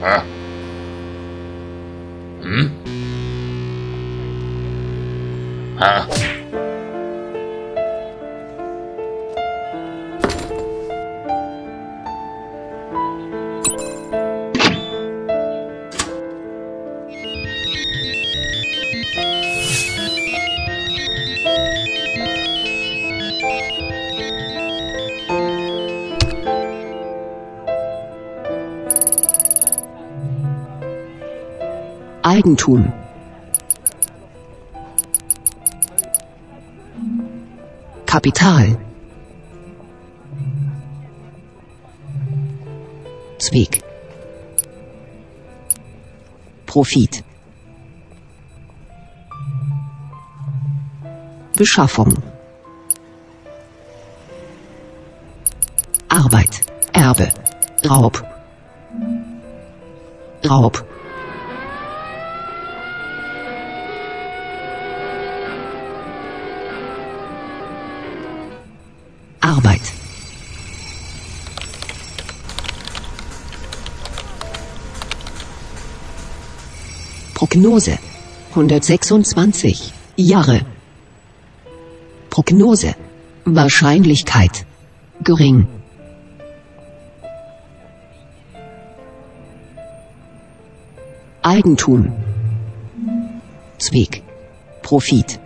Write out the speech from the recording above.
Huh? Eigentum. Kapital. Zweck. Profit. Beschaffung. Arbeit. Erbe. Raub. Raub. Arbeit. Prognose. 126 Jahre. Prognose. Wahrscheinlichkeit. Gering. Eigentum. Zweck. Profit.